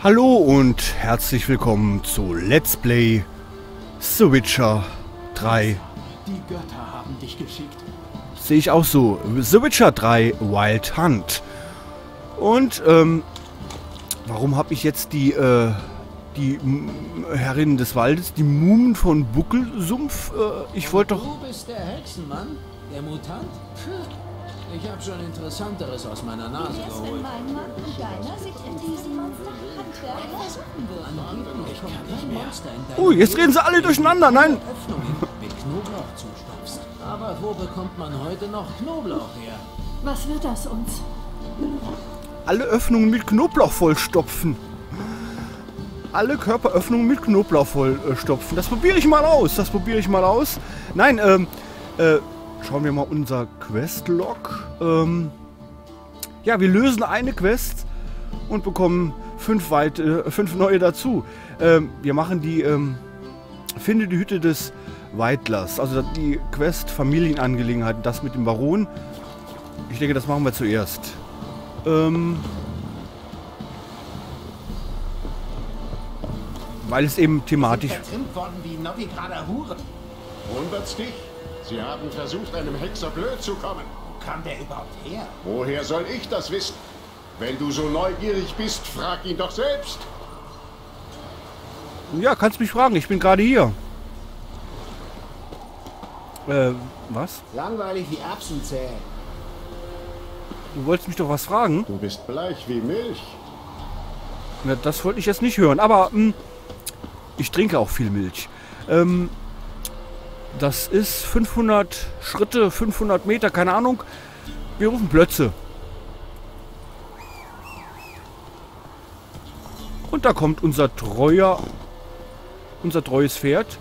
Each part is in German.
Hallo und herzlich willkommen zu Let's Play The Witcher 3. Die Götter haben dich geschickt. Sehe ich auch so. The Witcher 3 Wild Hunt. Und, ähm, warum habe ich jetzt die, äh, die Herrin des Waldes, die Mumen von Buckelsumpf? Äh, ich wollte doch... Du bist der Hexenmann? Der Mutant? Ich habe schon Interessanteres aus meiner Nase geholt. mein Mann und deiner sich in diesem Oh, jetzt reden sie alle durcheinander. Nein, Öffnungen mit Knoblauch zustopfst. Aber wo bekommt man heute noch Knoblauch her? Was wird das uns? alle Öffnungen mit Knoblauch vollstopfen. Alle Körperöffnungen mit Knoblauch vollstopfen. Das probiere ich mal aus. Das probiere ich mal aus. Nein, ähm, äh, schauen wir mal unser Questlog. Ähm, ja, wir lösen eine Quest und bekommen fünf, weit, äh, fünf neue dazu. Ähm, wir machen die, ähm, finde die Hütte des Weidlers. Also die Quest Familienangelegenheiten. Das mit dem Baron. Ich denke, das machen wir zuerst. Ähm, weil es eben thematisch... vertrimmt worden wie Novigrader Huren. Wundert's dich? Sie haben versucht, einem Hexer blöd zu kommen. Wo kam der überhaupt her? Woher soll ich das wissen? Wenn du so neugierig bist, frag ihn doch selbst. Ja, kannst mich fragen. Ich bin gerade hier. Äh, was? Langweilig wie Erbsen zählen. Du wolltest mich doch was fragen? Du bist bleich wie Milch. Na, das wollte ich jetzt nicht hören. Aber mh, ich trinke auch viel Milch. Ähm, das ist 500 Schritte, 500 Meter, keine Ahnung. Wir rufen Plötze. Und da kommt unser treuer, unser treues Pferd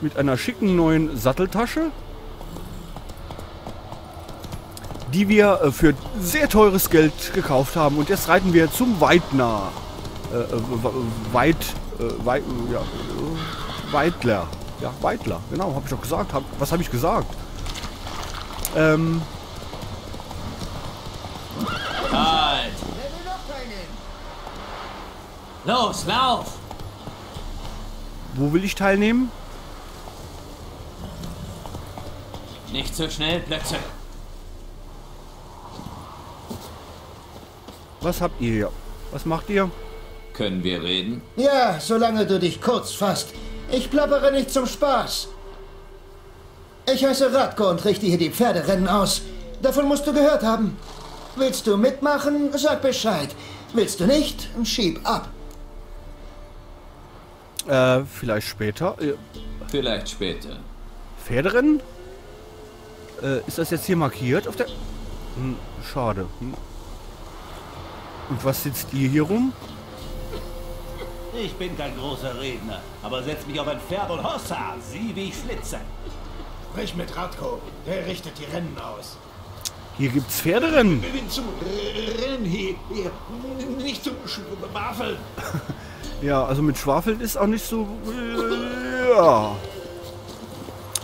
mit einer schicken neuen Satteltasche, die wir äh, für sehr teures Geld gekauft haben. Und jetzt reiten wir zum Weidner. Äh, Weit, äh, Weit, ja, äh, Weidler. Ja, Weidler, genau, habe ich doch gesagt. Hab, was habe ich gesagt? Ähm, Los, lauf! wo will ich teilnehmen? Nicht so schnell, Plötze. Was habt ihr hier? Was macht ihr? Können wir reden? Ja, solange du dich kurz fasst. Ich plappere nicht zum Spaß. Ich heiße Radko und richte hier die Pferderennen aus. Davon musst du gehört haben. Willst du mitmachen, sag Bescheid. Willst du nicht, schieb ab. Äh, vielleicht später. Äh, Vielleicht später. Pferderennen? Äh, ist das jetzt hier markiert auf der... Hm, schade. Hm. Und was sitzt ihr hier rum? Ich bin kein großer Redner, aber setz mich auf ein Pferd und hossa, sieh wie ich flitze. Sprich mit Radko. Der richtet die Rennen aus. Hier gibt's Pferderennen. Ich bin zum Rennen hier. hier. Nicht zum Schwafeln. Ja, also mit Schwafeln ist auch nicht so... Ja.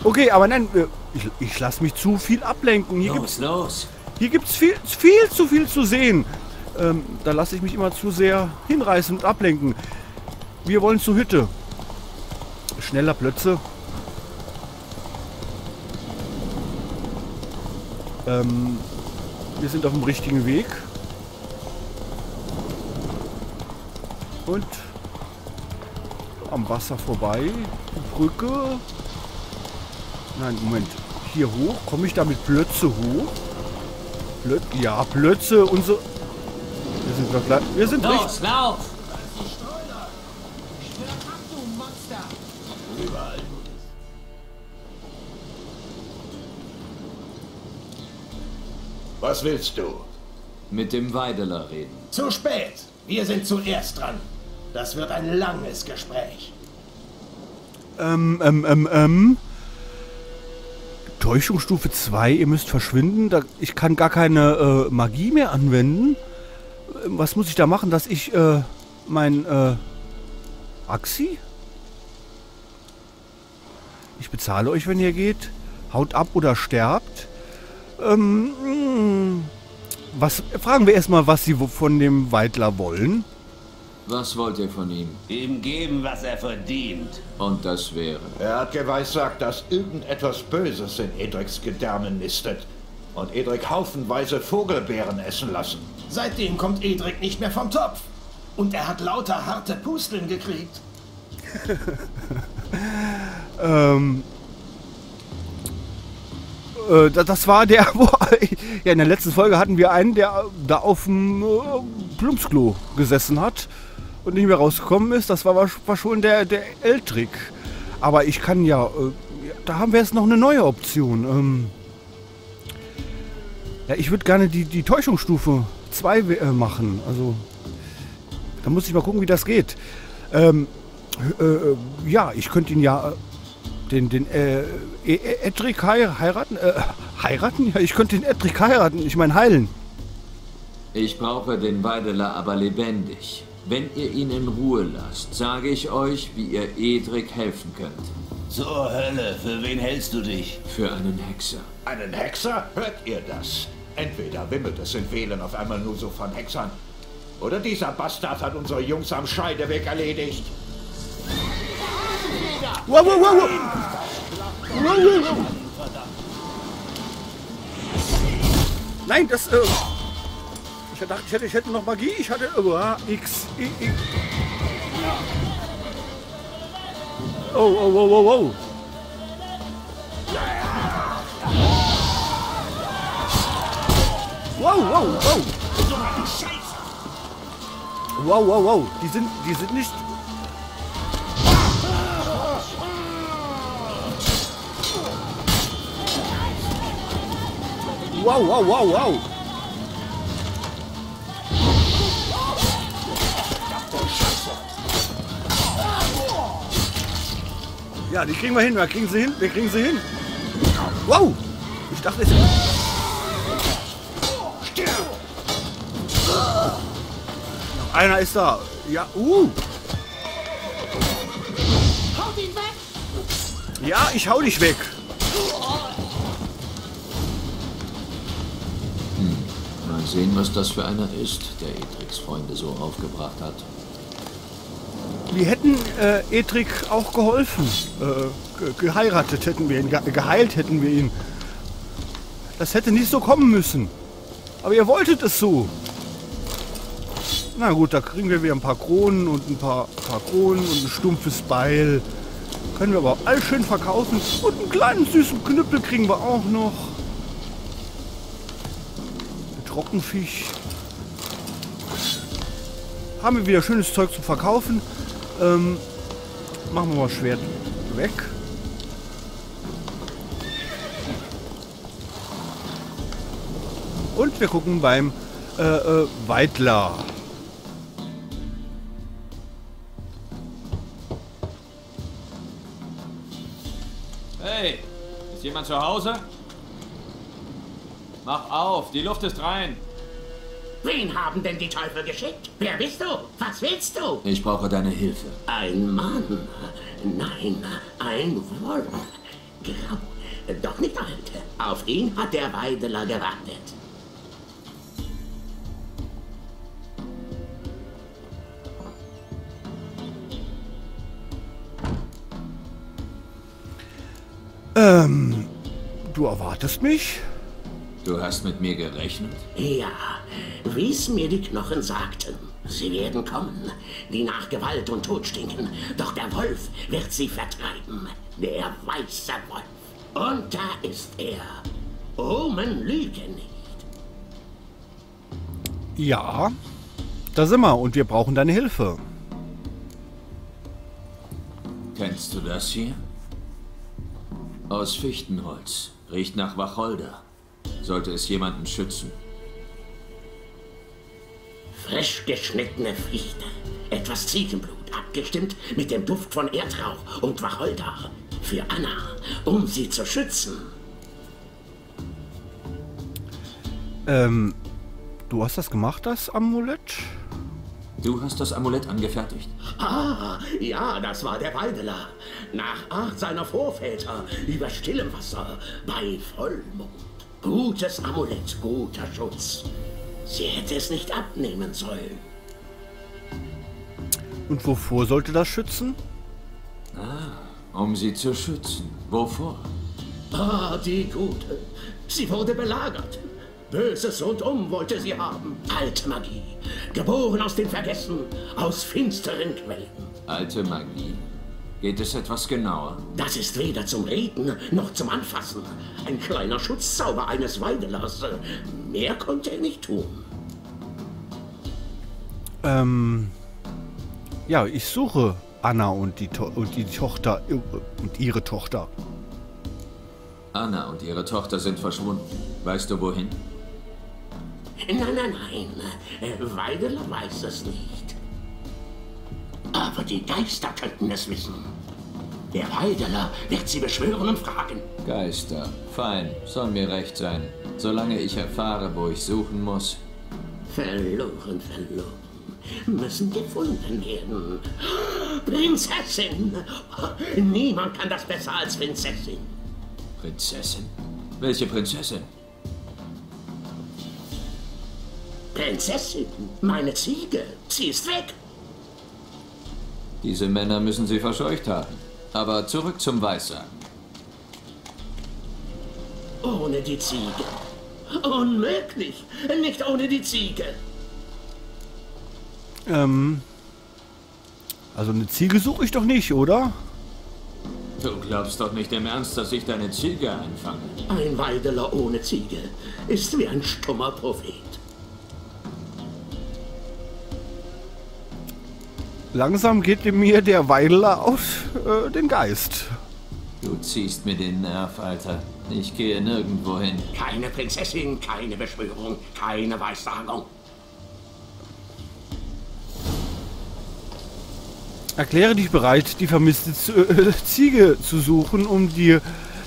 Okay, aber nein, äh, ich, ich lasse mich zu viel ablenken. Hier gibt's, Los, los! hier gibt's viel, viel zu viel zu sehen. Ähm, da lasse ich mich immer zu sehr hinreißen und ablenken. Wir wollen zur Hütte. Schneller Plötze. Ähm, wir sind auf dem richtigen Weg. Und am Wasser vorbei. Die Brücke. Nein, Moment. Hier hoch. Komme ich da mit Plötze hoch? Plö ja, Plötze. Unsere... Wir sind doch gleich... Wir sind richtig... Los, lauf! Was willst du? Mit dem Weideler reden. Zu spät. Wir sind zuerst dran. Das wird ein langes Gespräch. Ähm, ähm, ähm, ähm. Täuschungsstufe 2, ihr müsst verschwinden. Da, ich kann gar keine äh, Magie mehr anwenden. Ähm, Was muss ich da machen, dass ich äh, mein äh, Axi? Ich bezahle euch, wenn ihr geht. Haut ab oder sterbt. Ähm, mh, was fragen wir erstmal, was sie von dem Weidler wollen. Was wollt ihr von ihm? Ihm geben, was er verdient. Und das wäre. Er hat geweissagt, dass irgendetwas Böses in Edriks Gedärmen nistet und Edrik haufenweise Vogelbeeren essen lassen. Seitdem kommt Edrik nicht mehr vom Topf. Und er hat lauter harte Pusteln gekriegt. Ähm, äh, da- das war der, wo, ja, in der letzten Folge hatten wir einen, der da auf dem äh, Plumpsklo gesessen hat und nicht mehr rausgekommen ist. Das war, war schon der, der Eltrick. Aber ich kann ja, äh, da haben wir jetzt noch eine neue Option. Ähm, ja, ich würde gerne die, die Täuschungsstufe 2 äh, machen. Also, da muss ich mal gucken, wie das geht. Ähm, äh, ja, ich könnte ihn ja äh, den, den äh, E- E- Edric hei- heiraten? Äh, heiraten? Ja, ich könnte den Edric heiraten. Ich meine heilen. Ich brauche den Weideler aber lebendig. Wenn ihr ihn in Ruhe lasst, sage ich euch, wie ihr Edrik helfen könnt. Zur Hölle, für wen hältst du dich? Für einen Hexer. Einen Hexer? Hört ihr das? Entweder wimmelt es in Wählen auf einmal nur so von Hexern, oder dieser Bastard hat unsere Jungs am Scheideweg erledigt. Wow, wow, wow, wow. Wow, wow, wow. Nein, das. Äh, ich dachte, ich hätte, ich hätte noch Magie. Ich hatte. Oh, ah, X, I, I. Oh, oh, oh, oh, oh. Wow, wow, wow. Wow, wow, wow. Die sind, die sind nicht. Wow, wow, wow, wow. Ja, die kriegen wir hin, wir kriegen sie hin, wir kriegen sie hin. Wow! Ich dachte, es... Einer ist da. Ja, uh. Ja, ich hau dich weg. Mal sehen, was das für einer ist, der Edriks Freunde so aufgebracht hat. Wir hätten äh, Edric auch geholfen. Äh, ge geheiratet hätten wir ihn, ge geheilt hätten wir ihn. Das hätte nicht so kommen müssen. Aber ihr wolltet es so. Na gut, da kriegen wir wieder ein paar Kronen und ein paar, paar Kronen und ein stumpfes Beil. Können wir aber auch alles schön verkaufen. Und einen kleinen süßen Knüppel kriegen wir auch noch. Ein Trockenfisch. Haben wir wieder schönes Zeug zum Verkaufen. Ähm, machen wir mal Schwert weg. Und wir gucken beim äh, äh, Weidler. Hey, ist jemand zu Hause? Mach auf, die Luft ist rein. Wen haben denn die Teufel geschickt? Wer bist du? Was willst du? Ich brauche deine Hilfe. Ein Mann. Nein, ein Wolf. Grau. Doch nicht alt. Auf ihn hat der Weideler gewartet. Ähm, du erwartest mich? Du hast mit mir gerechnet? Ja, wie es mir die Knochen sagten. Sie werden kommen, die nach Gewalt und Tod stinken. Doch der Wolf wird sie vertreiben. Der weiße Wolf. Und da ist er. Omen lügen nicht. Ja, da sind wir und wir brauchen deine Hilfe. Kennst du das hier? Aus Fichtenholz. Riecht nach Wacholder. Sollte es jemanden schützen. Frisch geschnittene Fichte. Etwas Ziegenblut, abgestimmt mit dem Duft von Erdrauch und Wacholder. Für Anna, um sie zu schützen. Ähm, du hast das gemacht, das Amulett? Du hast das Amulett angefertigt. Ah, ja, das war der Weideler. Nach Art seiner Vorväter über stillem Wasser bei Vollmond. Gutes Amulett, guter Schutz. Sie hätte es nicht abnehmen sollen. Und wovor sollte das schützen? Um sie zu schützen. Wovor? Ah, die Gute. Sie wurde belagert. Böses Rundum wollte sie haben. Alte Magie. Geboren aus dem Vergessen, aus finsteren Quellen. Alte Magie. Geht es etwas genauer? Das ist weder zum Reden noch zum Anfassen. Ein kleiner Schutzzauber eines Weidelers. Mehr konnte er nicht tun. Ähm. Ja, ich suche Anna und die, to und die Tochter äh, und ihre Tochter. Anna und ihre Tochter sind verschwunden. Weißt du wohin? Nein, nein, nein. Äh, Weideler weiß es nicht. Aber die Geister könnten es wissen. Der Weideler wird sie beschwören und fragen. Geister. Fein. Soll mir recht sein. Solange ich erfahre, wo ich suchen muss. Verloren, verloren. Müssen gefunden werden. Prinzessin! Niemand kann das besser als Prinzessin. Prinzessin? Welche Prinzessin? Prinzessin, meine Ziege, sie ist weg. Diese Männer müssen sie verscheucht haben. Aber zurück zum Weissagen. Ohne die Ziege. Unmöglich. Nicht ohne die Ziege. Ähm. Also eine Ziege suche ich doch nicht, oder? Du glaubst doch nicht im Ernst, dass ich deine Ziege einfange. Ein Weideler ohne Ziege ist wie ein stummer Prophet. Langsam geht mir der Weidler auf äh, den Geist. Du ziehst mir den Nerv, Alter. Ich gehe nirgendwo hin. Keine Prinzessin, keine Beschwörung, keine Weissagung. Erkläre dich bereit, die vermisste Z äh, Ziege zu suchen, um dir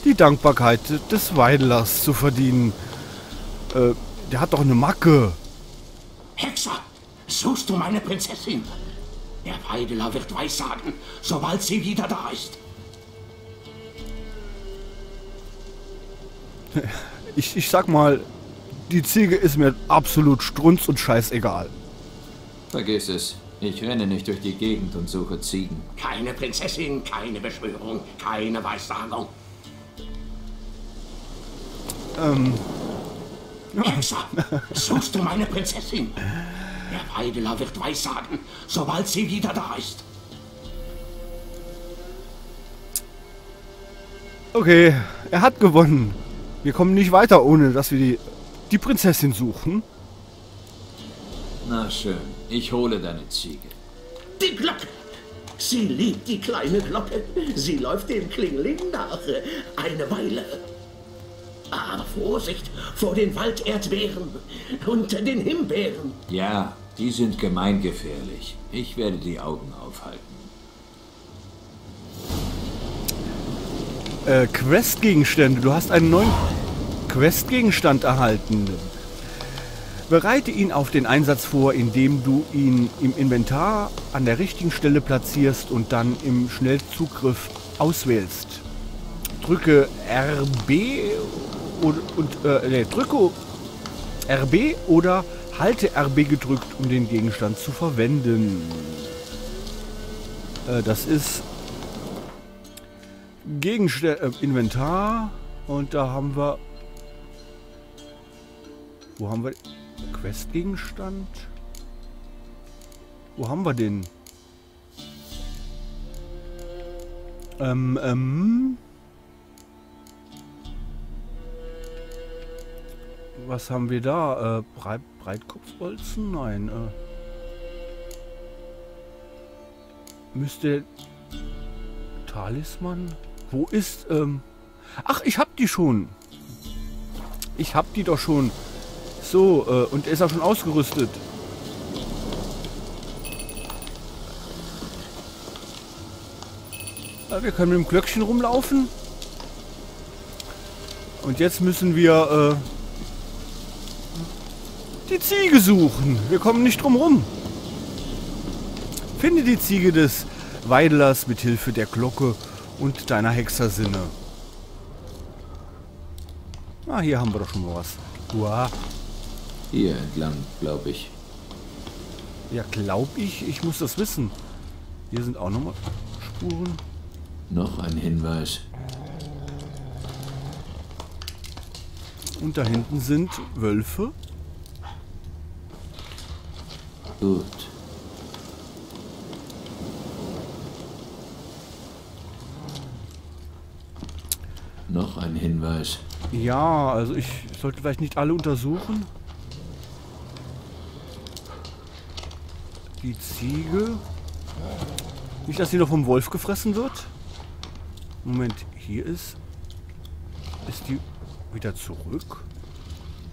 die Dankbarkeit des Weidlers zu verdienen. Äh, der hat doch eine Macke. Hexer, suchst du meine Prinzessin? Der Weideler wird Weissagen, sobald sie wieder da ist. Ich, ich sag mal, die Ziege ist mir absolut strunz und scheißegal. Vergiss es. Ich renne nicht durch die Gegend und suche Ziegen. Keine Prinzessin, keine Beschwörung, keine Weissagung. Ähm. Hexer, suchst du meine Prinzessin? Der Weideler wird Weissagen, sobald sie wieder da ist. Okay, er hat gewonnen. Wir kommen nicht weiter, ohne dass wir die, die Prinzessin suchen. Na schön, ich hole deine Ziege. Die Glocke! Sie liebt die kleine Glocke. Sie läuft dem Klingling nach. Eine Weile. Aber Vorsicht vor den Walderdbeeren und den Himbeeren. Ja, die sind gemeingefährlich. Ich werde die Augen aufhalten. Äh, Questgegenstände. Du hast einen neuen Questgegenstand erhalten. Bereite ihn auf den Einsatz vor, indem du ihn im Inventar an der richtigen Stelle platzierst und dann im Schnellzugriff auswählst. Drücke RB und, und äh, nee, drücke RB oder halte RB gedrückt, um den Gegenstand zu verwenden. Äh, das ist Gegenstände, äh, Inventar und da haben wir wo haben wir Questgegenstand? Wo haben wir den? Ähm, ähm. Was haben wir da? Äh, Breit Breitkopfbolzen? Nein. Äh. Müsste... Talisman? Wo ist, ähm... Ach, ich hab die schon. Ich hab die doch schon. So, äh, und er ist auch schon ausgerüstet. Ja, wir können mit dem Glöckchen rumlaufen. Und jetzt müssen wir äh, die Ziege suchen. Wir kommen nicht drum rum. Finde die Ziege des Weidlers mit Hilfe der Glocke und deiner Hexersinne. Ah, hier haben wir doch schon mal was. Uah. Hier entlang, glaube ich. Ja, glaub ich. Ich muss das wissen. Hier sind auch nochmal Spuren. Noch ein Hinweis. Und da hinten sind Wölfe. Gut. Noch ein Hinweis. Ja, also ich sollte vielleicht nicht alle untersuchen. Die Ziege. Nicht, dass sie noch vom Wolf gefressen wird. Moment, hier ist... Ist die wieder zurück?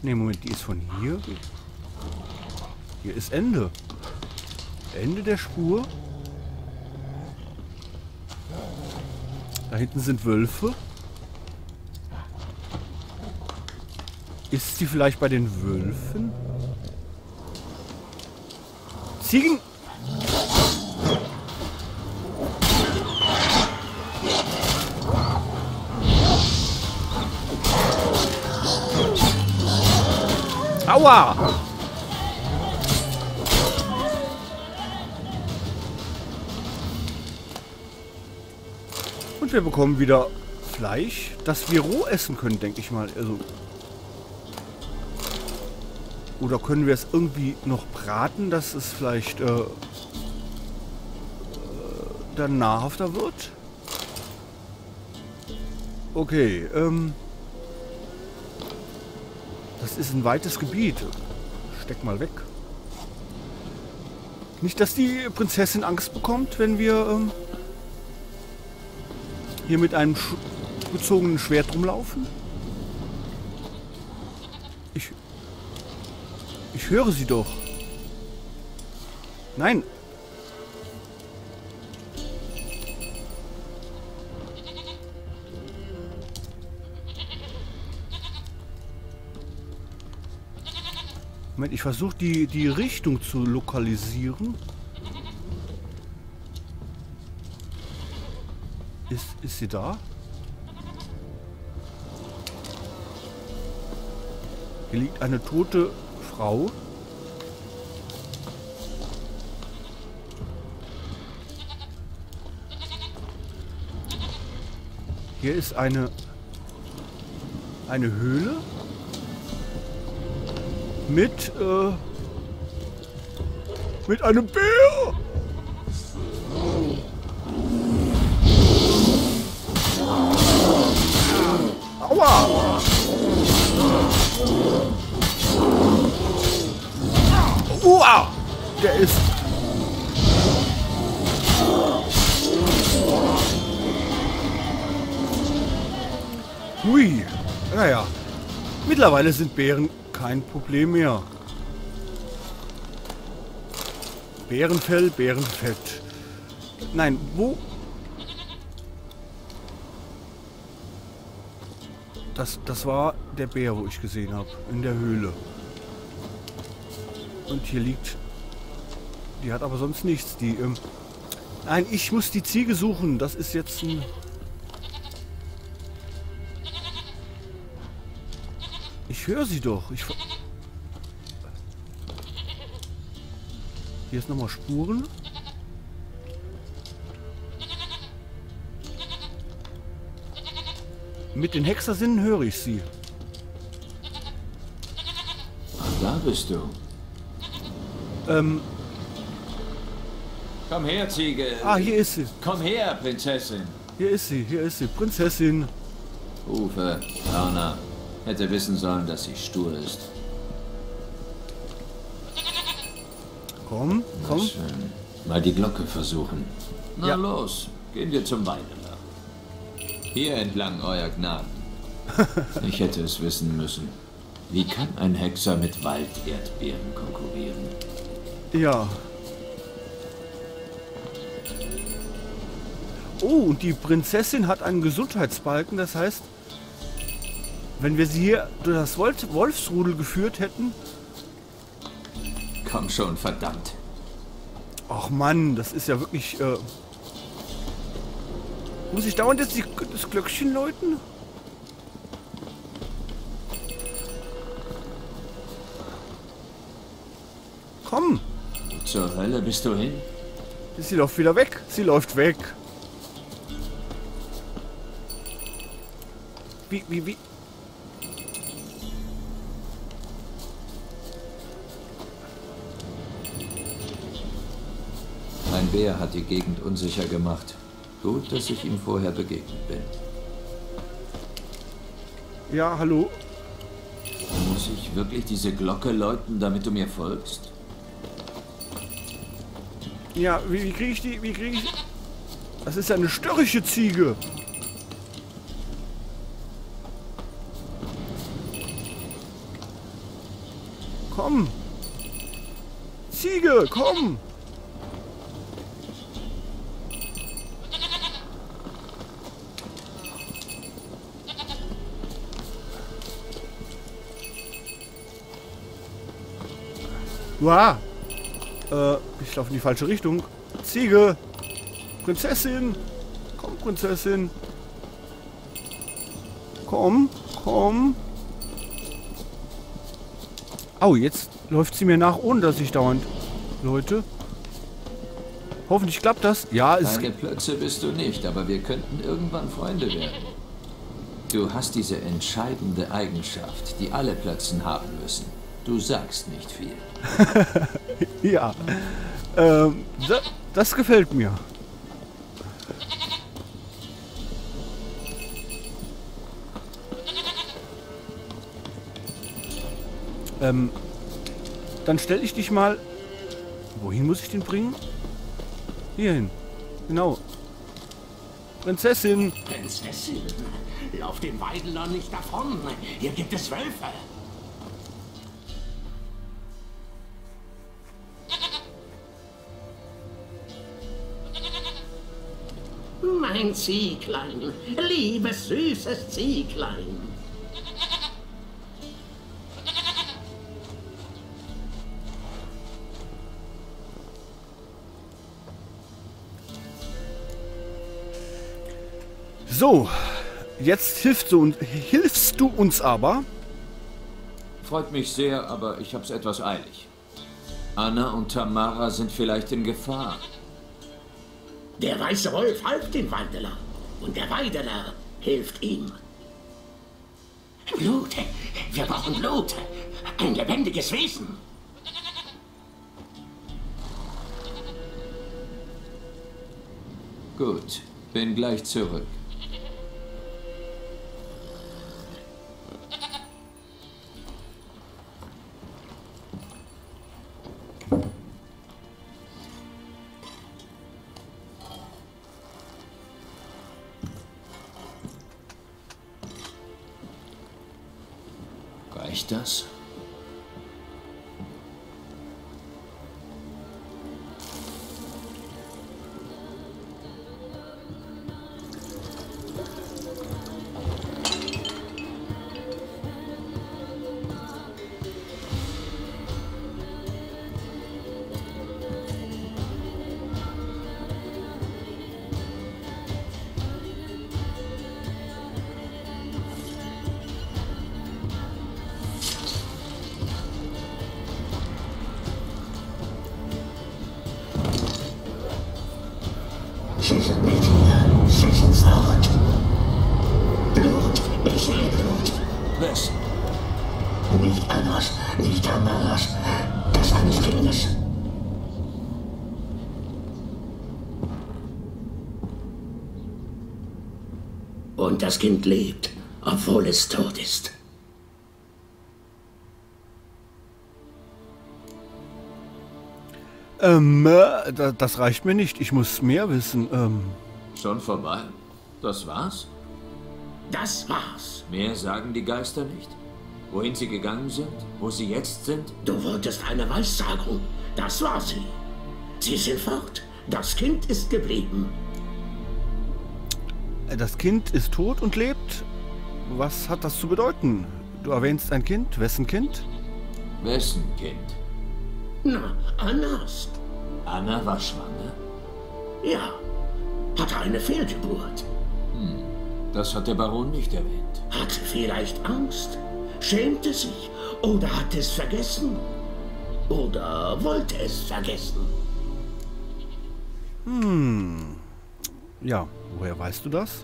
Ne, Moment, die ist von hier. Hier ist Ende. Ende der Spur. Da hinten sind Wölfe. Ist sie vielleicht bei den Wölfen? Ziegen! Aua! Wir bekommen wieder Fleisch, das wir roh essen können, denke ich mal. Also oder können wir es irgendwie noch braten, dass es vielleicht äh, äh, dann nahrhafter wird? Okay, ähm... Das ist ein weites Gebiet. Steck mal weg. Nicht, dass die Prinzessin Angst bekommt, wenn wir ähm, hier mit einem sch gezogenen Schwert rumlaufen. Ich... Ich höre sie doch. Nein. Moment, ich versuche die, die Richtung zu lokalisieren. Ist, sie da? Hier liegt eine tote Frau. Hier ist eine eine Höhle mit äh, mit einem Bär. Aua! Uah! Der ist... Hui. Naja. Mittlerweile sind Bären kein Problem mehr. Bärenfell, Bärenfett. Nein, wo... Das, das war der Bär, wo ich gesehen habe. In der Höhle. Und hier liegt... Die hat aber sonst nichts. Die, ähm Nein, ich muss die Ziege suchen. Das ist jetzt ein... Ich höre sie doch. Ich... Hier ist nochmal Spuren. Mit den Hexersinnen höre ich sie. Ach, da bist du. Ähm. Komm her, Ziege. Ah, hier ist sie. Komm her, Prinzessin. Hier ist sie, hier ist sie. Prinzessin. Ufe, Lana. Hätte wissen sollen, dass sie stur ist. Komm, komm. Mal die Glocke versuchen. Na Ja. los, gehen wir zum Weideler. Hier entlang, euer Gnaden. ich hätte es wissen müssen. Wie kann ein Hexer mit Walderdbeeren konkurrieren? Ja. Oh, und die Prinzessin hat einen Gesundheitsbalken. Das heißt, wenn wir sie hier durch das Wolf Wolfsrudel geführt hätten... Komm schon, verdammt. Ach Mann, das ist ja wirklich... Äh, muss ich dauernd jetzt das Glöckchen läuten? Komm, Wo zur Hölle bist du hin? Sie läuft wieder weg. Sie läuft weg. Wie, wie, wie? Ein Bär hat die Gegend unsicher gemacht. Gut, dass ich ihm vorher begegnet bin. Ja, hallo. Muss ich wirklich diese Glocke läuten, damit du mir folgst? Ja, wie, wie kriege ich die? Wie kriege ich? Das ist ja eine störrische Ziege. Komm. Ziege, komm. Wow. Äh, ich laufe in die falsche Richtung. Ziege. Prinzessin. Komm, Prinzessin. Komm, komm. Au, jetzt läuft sie mir nach, ohne dass ich dauernd... Leute. Hoffentlich klappt das. Ja, es... Keine Plötze bist du nicht, aber wir könnten irgendwann Freunde werden. Du hast diese entscheidende Eigenschaft, die alle Plötzen haben müssen. Du sagst nicht viel. ja. Ähm, da, das gefällt mir. Ähm, dann stelle ich dich mal... Wohin muss ich den bringen? Hierhin. Genau. Prinzessin. Prinzessin, lauf dem Weidler nicht davon. Hier gibt es Wölfe. Mein Zieglein, liebes, süßes Zieglein. So, jetzt hilfst du, hilfst du uns aber. Freut mich sehr, aber ich hab's etwas eilig. Anna und Tamara sind vielleicht in Gefahr. Der weiße Wolf half dem Wanderer und der Weideler hilft ihm. Blut, wir brauchen Blut. Ein lebendiges Wesen. Gut, bin gleich zurück. Und das Kind lebt, obwohl es tot ist. Ähm, äh, da- das reicht mir nicht. Ich muss mehr wissen. Ähm, Schon vorbei? Das war's? Das war's. Mehr sagen die Geister nicht? Wohin sie gegangen sind? Wo sie jetzt sind? Du wolltest eine Weissagung. Das war sie. Sie sind fort. Das Kind ist geblieben. Das Kind ist tot und lebt. Was hat das zu bedeuten? Du erwähnst ein Kind. Wessen Kind? Wessen Kind? Na, Annas. Anna war schwanger? Ja. Hatte eine Fehlgeburt. Das hat der Baron nicht erwähnt. Hatte vielleicht Angst. Schämte sich. Oder hat es vergessen. Oder wollte es vergessen. Hm. Ja, woher weißt du das?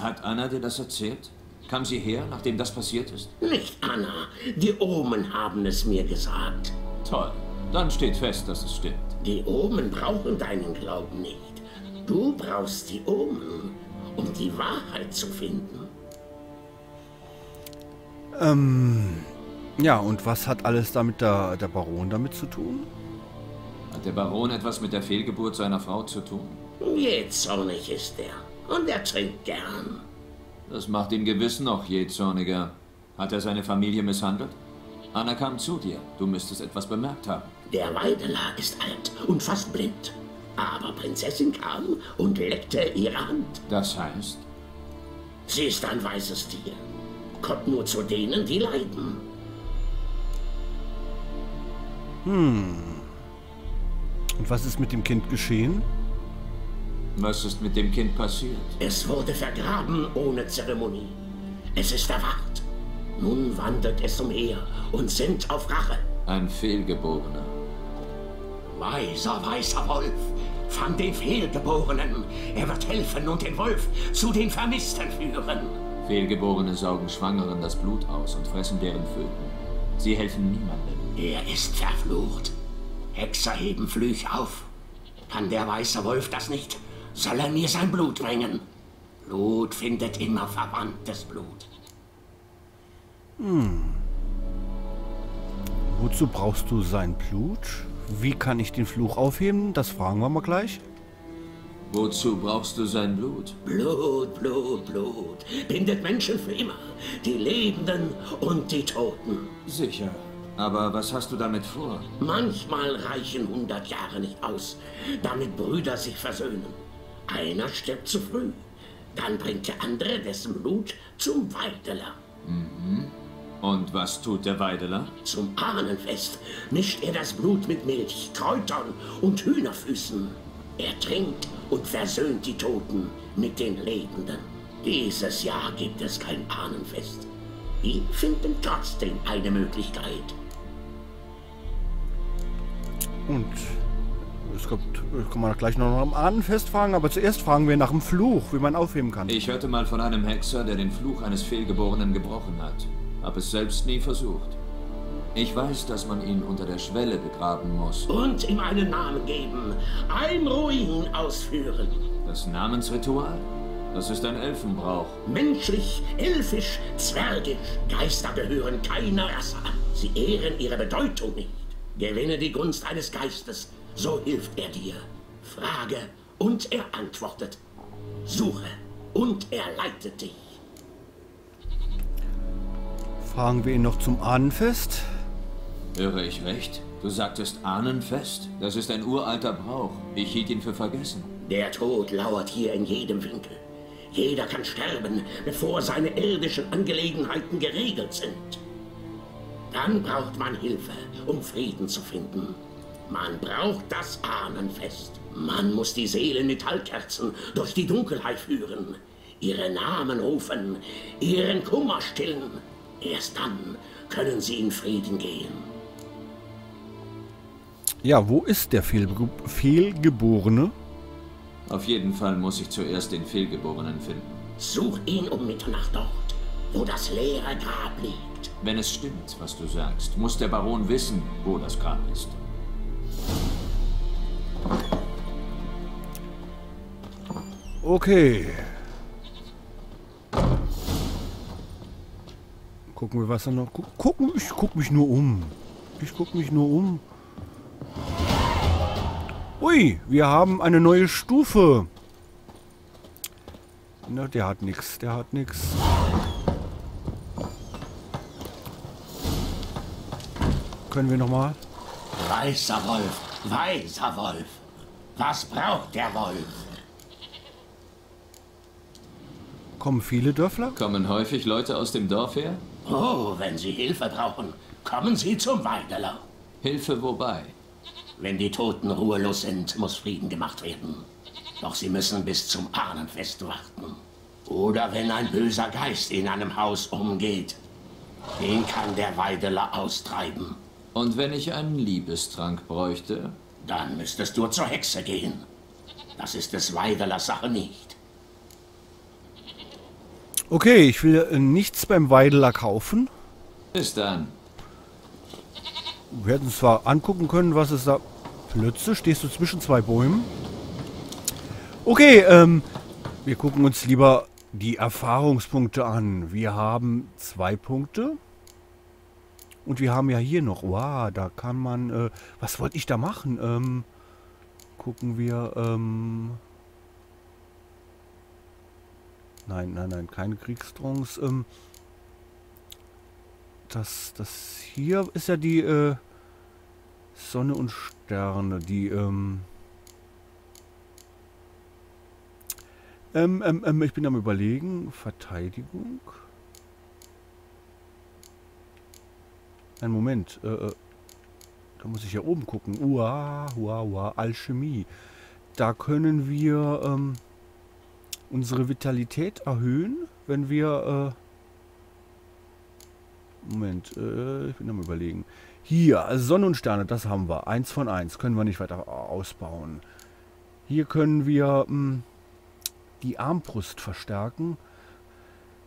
Hat Anna dir das erzählt? Kam sie her, nachdem das passiert ist? Nicht Anna. Die Omen haben es mir gesagt. Toll. Dann steht fest, dass es stimmt. Die Omen brauchen deinen Glauben nicht. Du brauchst die Omen, um die Wahrheit zu finden. Ähm, ja, und was hat alles damit der, der Baron damit zu tun? Hat der Baron etwas mit der Fehlgeburt seiner Frau zu tun? Jähzornig ist er. Und er trinkt gern. Das macht ihn gewiss noch jähzorniger. Hat er seine Familie misshandelt? Anna kam zu dir. Du müsstest etwas bemerkt haben. Der Weideler ist alt und fast blind. Aber Prinzessin kam und leckte ihre Hand. Das heißt? Sie ist ein weißes Tier. Kommt nur zu denen, die leiden. Hm. Und was ist mit dem Kind geschehen? Was ist mit dem Kind passiert? Es wurde vergraben ohne Zeremonie. Es ist erwacht. Nun wandert es umher und sinnt auf Rache. Ein Fehlgeborener. Weiser, weißer Wolf, fand den Fehlgeborenen. Er wird helfen und den Wolf zu den Vermissten führen. Fehlgeborene saugen Schwangeren das Blut aus und fressen deren Föten. Sie helfen niemandem. Er ist verflucht. Hexer heben Flüche auf. Kann der weiße Wolf das nicht, soll er mir sein Blut bringen. Blut findet immer verwandtes Blut. Hm. Wozu brauchst du sein Blut? Wie kann ich den Fluch aufheben? Das fragen wir mal gleich. Wozu brauchst du sein Blut? Blut, Blut, Blut. Bindet Menschen für immer. Die Lebenden und die Toten. Sicher. Aber was hast du damit vor? Manchmal reichen hundert Jahre nicht aus, damit Brüder sich versöhnen. Einer stirbt zu früh. Dann bringt der andere dessen Blut zum Weideler. Mhm. Und was tut der Weideler? Zum Ahnenfest mischt er das Blut mit Milch, Kräutern und Hühnerfüßen. Er trinkt und versöhnt die Toten mit den Lebenden. Dieses Jahr gibt es kein Ahnenfest. Wir finden trotzdem eine Möglichkeit. Und es kommt, kann man gleich noch am Ahnenfest fragen, aber zuerst fragen wir nach dem Fluch, wie man aufheben kann. Ich hörte mal von einem Hexer, der den Fluch eines Fehlgeborenen gebrochen hat. Hab es selbst nie versucht. Ich weiß, dass man ihn unter der Schwelle begraben muss. Und ihm einen Namen geben. Ein Ruin ausführen. Das Namensritual? Das ist ein Elfenbrauch. Menschlich, elfisch, zwergisch. Geister gehören keiner Rasse an. Sie ehren ihre Bedeutung nicht. Gewinne die Gunst eines Geistes, so hilft er dir. Frage und er antwortet. Suche und er leitet dich. Fragen wir ihn noch zum Ahnenfest? Höre ich recht? Du sagtest Ahnenfest? Das ist ein uralter Brauch. Ich hielt ihn für vergessen. Der Tod lauert hier in jedem Winkel. Jeder kann sterben, bevor seine irdischen Angelegenheiten geregelt sind. Dann braucht man Hilfe, um Frieden zu finden. Man braucht das Ahnenfest. Man muss die Seelen mit Metallkerzen durch die Dunkelheit führen, ihre Namen rufen, ihren Kummer stillen. Erst dann können sie in Frieden gehen. Ja, wo ist der Fehlge Fehlgeborene? Auf jeden Fall muss ich zuerst den Fehlgeborenen finden. Such ihn um Mitternacht dort, wo das leere Grab liegt. Wenn es stimmt, was du sagst, muss der Baron wissen, wo das Grab ist. Okay. Gucken wir, was er noch... Gucken, ich guck mich nur um. Ich guck mich nur um. Ui, wir haben eine neue Stufe. Na, der hat nichts, der hat nichts. Können wir nochmal? Weißer Wolf, weißer Wolf. Was braucht der Wolf? Kommen viele Dörfler? Kommen häufig Leute aus dem Dorf her? Oh, wenn Sie Hilfe brauchen, kommen Sie zum Weideler. Hilfe wobei? Wenn die Toten ruhelos sind, muss Frieden gemacht werden. Doch sie müssen bis zum Ahnenfest warten. Oder wenn ein böser Geist in einem Haus umgeht, den kann der Weideler austreiben. Und wenn ich einen Liebestrank bräuchte? Dann müsstest du zur Hexe gehen. Das ist des Weidelers Sache nicht. Okay, ich will äh, nichts beim Weideler kaufen. Bis dann. Wir hätten zwar angucken können, was es da... Plötze, stehst du zwischen zwei Bäumen? Okay, ähm, wir gucken uns lieber die Erfahrungspunkte an. Wir haben zwei Punkte. Und wir haben ja hier noch, wow, da kann man, äh, was wollte ich da machen? Ähm, gucken wir, ähm, nein, nein, nein, keine Kriegstrons, ähm, das, das hier ist ja die, äh, Sonne und Sterne, die, ähm, ähm, ähm, ähm ich bin am überlegen, Verteidigung, Ein Moment. Äh, äh, da muss ich ja oben gucken. Uah, uah, uah, Alchemie. Da können wir ähm, unsere Vitalität erhöhen, wenn wir... Äh, Moment, äh, ich bin am überlegen. Hier, also Sonne und Sterne, das haben wir. Eins von eins. Können wir nicht weiter ausbauen. Hier können wir ähm, die Armbrust verstärken.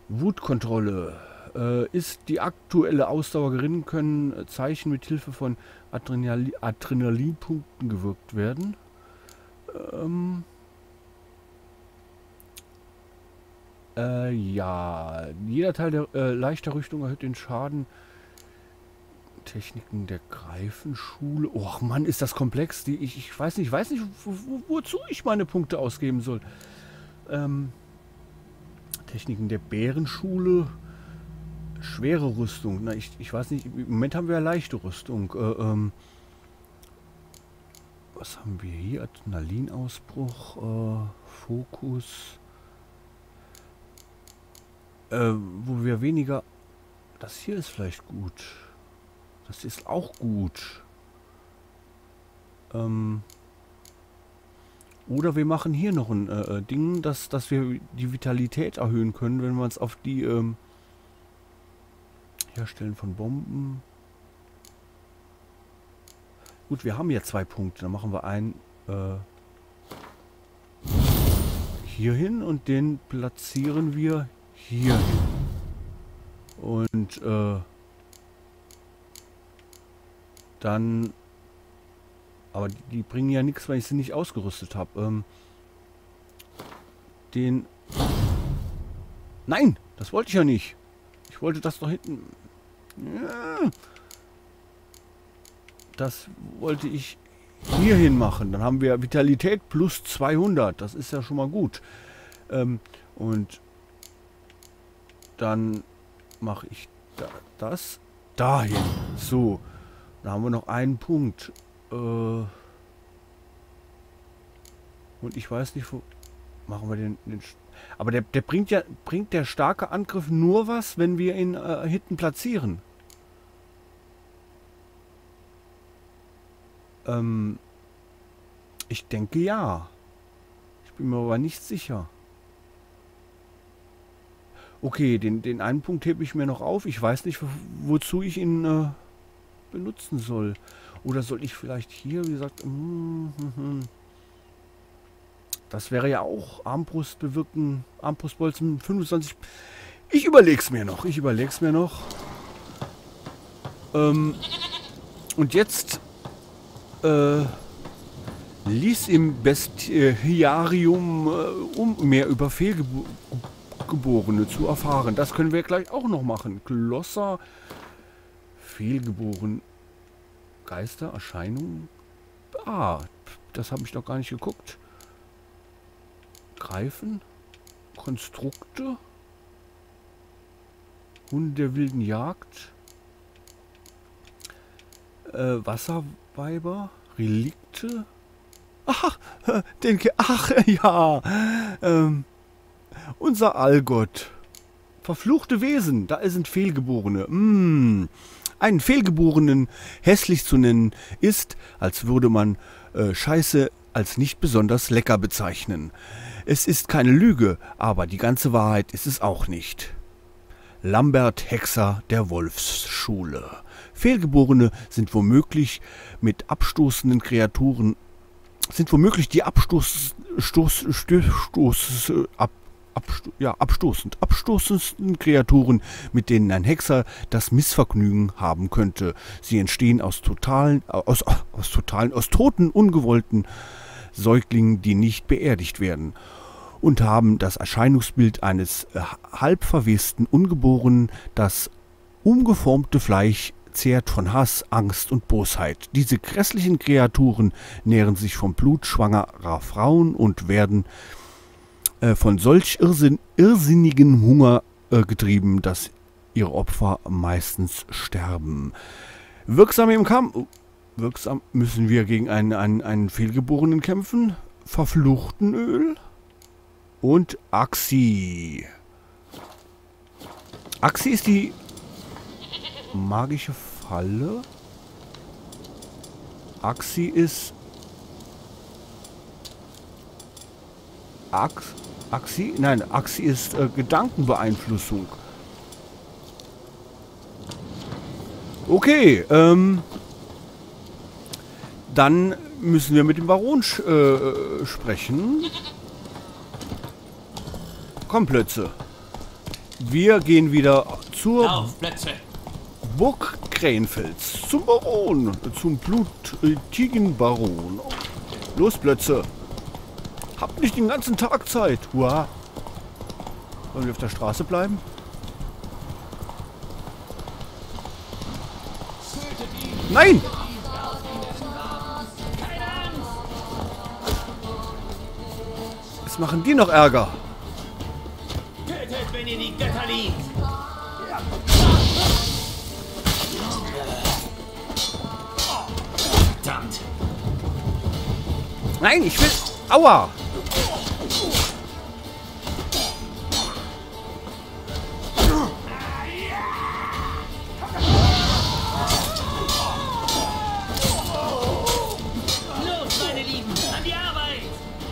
Wutkontrolle. Äh, ist die aktuelle Ausdauer gering, können äh, Zeichen mit Hilfe von Adrenali Adrenalinpunkten gewirkt werden. Ähm äh, ja, jeder Teil der äh, leichter Rüstung erhöht den Schaden. Techniken der Greifenschule. Och Mann, ist das komplex. Die, ich, ich weiß nicht, weiß nicht, wo, wo, wozu ich meine Punkte ausgeben soll. Ähm, Techniken der Bärenschule. Schwere Rüstung. Na, ich, ich weiß nicht, im Moment haben wir ja leichte Rüstung. Äh, ähm, was haben wir hier? Adrenalinausbruch, äh, Fokus. Äh, wo wir weniger... Das hier ist vielleicht gut. Das ist auch gut. Ähm... Oder wir machen hier noch ein äh, äh Ding, dass, dass wir die Vitalität erhöhen können, wenn wir uns auf die ähm, Herstellen von Bomben. Gut, wir haben ja zwei Punkte. Dann machen wir einen äh, hier hin und den platzieren wir hier hin. Und äh, dann... Aber die, die, bringen ja nichts, weil ich sie nicht ausgerüstet habe. Ähm, den... Nein, das wollte ich ja nicht. Ich wollte das doch hinten... Das wollte ich hier hin machen. Dann haben wir Vitalität plus 200. Das ist ja schon mal gut. Ähm, und dann mache ich da, das dahin. So. Da haben wir noch einen Punkt. Äh, und ich weiß nicht, wo machen wir den, den aber der, der bringt ja bringt der starke Angriff nur was, wenn wir ihn äh, hinten platzieren. Ähm, ich denke ja. Ich bin mir aber nicht sicher. Okay, den, den einen Punkt hebe ich mir noch auf. Ich weiß nicht, wo, wozu ich ihn äh, benutzen soll. Oder soll ich vielleicht hier, wie gesagt... Mm, mm, mm. Das wäre ja auch Armbrust bewirken. Armbrustbolzen 25. Ich überleg's mir noch. Ich überleg's mir noch. Ähm, und jetzt äh, ließ im Bestiarium, äh, um mehr über Fehlgeborene zu erfahren. Das können wir gleich auch noch machen. Glosser, Fehlgeboren, Geister, Erscheinungen. Ah, das habe ich noch gar nicht geguckt. Greifen, Konstrukte, Hunde der wilden Jagd, äh, Wasserweiber, Relikte. Ach, den, ach ja, ähm, unser Allgott. Verfluchte Wesen, da sind Fehlgeborene. Mm. Einen Fehlgeborenen hässlich zu nennen, ist, als würde man äh, Scheiße als nicht besonders lecker bezeichnen. Es ist keine Lüge, aber die ganze Wahrheit ist es auch nicht. Lambert Hexer der Wolfsschule. Fehlgeborene sind womöglich mit abstoßenden Kreaturen sind womöglich die Abstoß, Stoß, Stoß, Stoß, ab, absto ja, abstoßend, abstoßendsten Kreaturen, mit denen ein Hexer das Missvergnügen haben könnte. Sie entstehen aus totalen, aus, aus totalen, aus toten, ungewollten Säuglingen, die nicht beerdigt werden und haben das Erscheinungsbild eines äh, halbverwesten Ungeborenen, das umgeformte Fleisch zehrt von Hass, Angst und Bosheit. Diese grässlichen Kreaturen nähren sich vom Blut schwangerer Frauen und werden äh, von solch irrsinn irrsinnigem Hunger äh, getrieben, dass ihre Opfer meistens sterben. Wirksam im Kampf. oh, Wirksam müssen wir gegen einen, einen, einen Fehlgeborenen kämpfen. Verfluchten Öl. Und Axi. Axi ist die magische Falle. Axi ist... Ax... Axi? Nein, Axi ist äh, Gedankenbeeinflussung. Okay, ähm... Dann müssen wir mit dem Baron sch äh, sprechen. Komm, Plötze. Wir gehen wieder zur Auf, Plätze! Burg Krähenfels. Zum Baron. Zum blutigen Baron. Los, Plötze. Habt nicht den ganzen Tag Zeit. Hua. Wollen wir auf der Straße bleiben? Nein! Jetzt machen die noch Ärger. Tötet, wenn ihr die Götter liebt! Nein, ich will... Aua! Los, meine Lieben, an die Arbeit!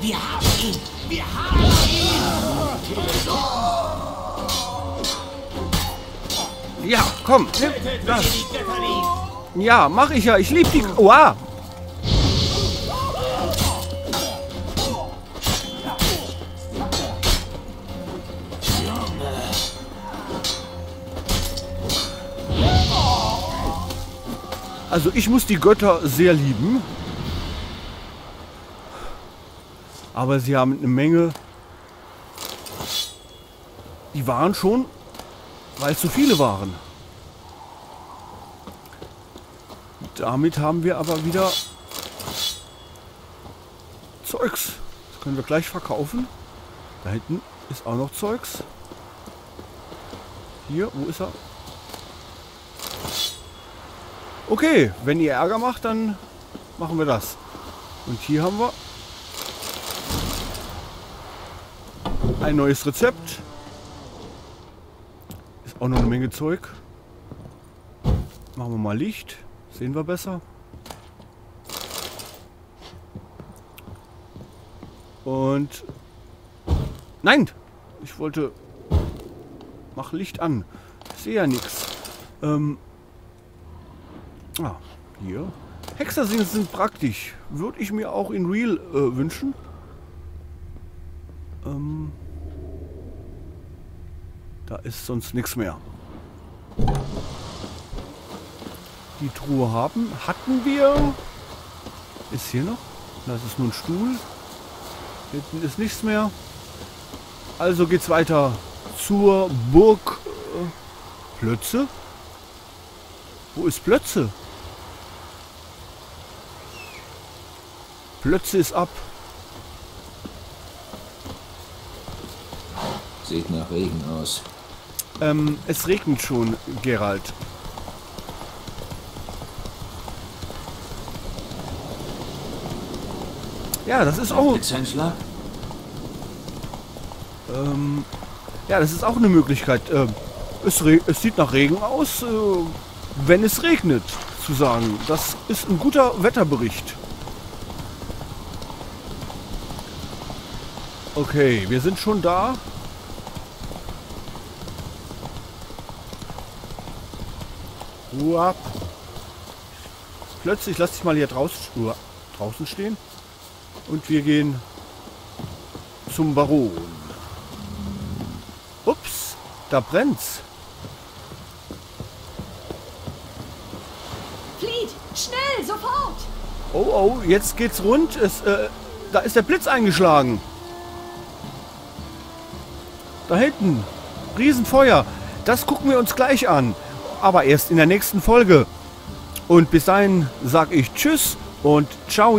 Wir haben ihn! Wir haben ihn! Ja, komm. Nimm das. Ja, mach ich ja. Ich lieb die... Oha! Also ich muss die Götter sehr lieben. Aber sie haben eine Menge... Die waren schon, weil es zu viele waren. Damit haben wir aber wieder Zeugs. Das können wir gleich verkaufen. Da hinten ist auch noch Zeugs. Hier, wo ist er? Okay, wenn ihr Ärger macht, dann machen wir das. Und hier haben wir ein neues Rezept. Ist auch noch eine Menge Zeug. Machen wir mal Licht. Sehen wir besser. Und... Nein! Ich wollte... Mach Licht an. Ich sehe ja nichts. Ähm... Ah, hier. Hexersingen sind praktisch. Würde ich mir auch in Real äh, wünschen. Ähm... Da ist sonst nichts mehr. Die Truhe haben. Hatten wir. Ist hier noch? Das ist nur ein Stuhl. Hinten ist nichts mehr. Also geht's weiter zur Burg äh, Plötze. Wo ist Plötze? Plötze ist ab. Sieht nach Regen aus. Ähm, es regnet schon, Gerald. Ja, das ist auch. Ähm, ja, das ist auch eine Möglichkeit. Ähm, es, es sieht nach Regen aus, äh, wenn es regnet, zu sagen. Das ist ein guter Wetterbericht. Okay, wir sind schon da. Ruhe ab. Plötzlich lass dich mal hier draußen, draußen stehen. Und wir gehen zum Baron. Ups, da brennt's. Fleet, schnell, sofort! Oh, oh, jetzt geht's rund. Es, äh, da ist der Blitz eingeschlagen. Da hinten. Riesenfeuer. Das gucken wir uns gleich an. Aber erst in der nächsten Folge. Und bis dahin sag ich Tschüss und Ciao.